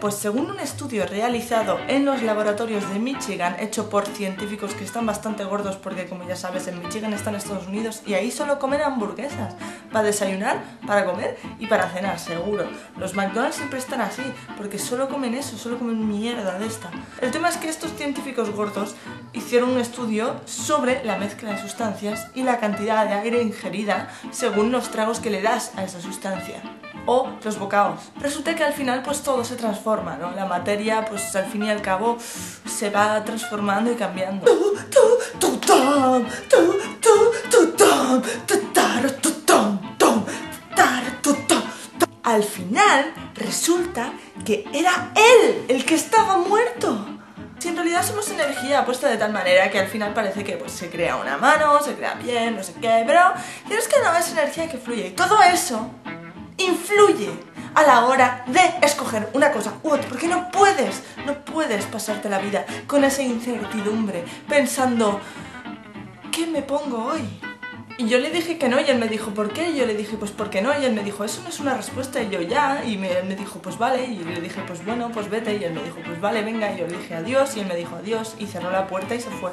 Pues según un estudio realizado en los laboratorios de Michigan, hecho por científicos que están bastante gordos porque como ya sabes en Michigan están Estados Unidos y ahí solo comen hamburguesas, para desayunar, para comer y para cenar, seguro. Los McDonald's siempre están así, porque solo comen eso, solo comen mierda de esta. El tema es que estos científicos gordos hicieron un estudio sobre la mezcla de sustancias y la cantidad de aire ingerida según los tragos que le das a esa sustancia o los bocados. Resulta que al final pues todo se transforma, ¿no? La materia pues al fin y al cabo se va transformando y cambiando. Al final resulta que era él el que estaba muerto. Si en realidad somos energía puesta de tal manera que al final parece que pues, se crea una mano, se crea bien, no sé qué, pero es que no es energía que fluye. Y todo eso influye a la hora de escoger una cosa u otra, porque no puedes, no puedes pasarte la vida con esa incertidumbre pensando, ¿qué me pongo hoy? Y yo le dije que no y él me dijo, ¿por qué? Y yo le dije, pues ¿por qué no? Y él me dijo, eso no es una respuesta. Y yo, ya. Y me, él me dijo, pues vale. Y yo le dije, pues bueno, pues vete. Y él me dijo, pues vale, venga. Y yo le dije adiós. Y él me dijo adiós. Y cerró la puerta y se fue.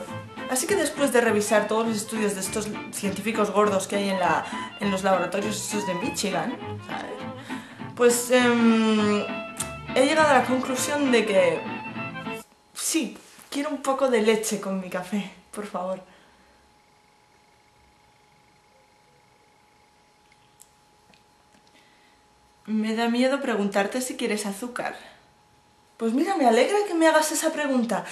Así que después de revisar todos los estudios de estos científicos gordos que hay en, la, en los laboratorios estos de Michigan, ¿sabes? Pues em, he llegado a la conclusión de que sí, quiero un poco de leche con mi café, por favor. Me da miedo preguntarte si quieres azúcar. Pues mira, me alegra que me hagas esa pregunta.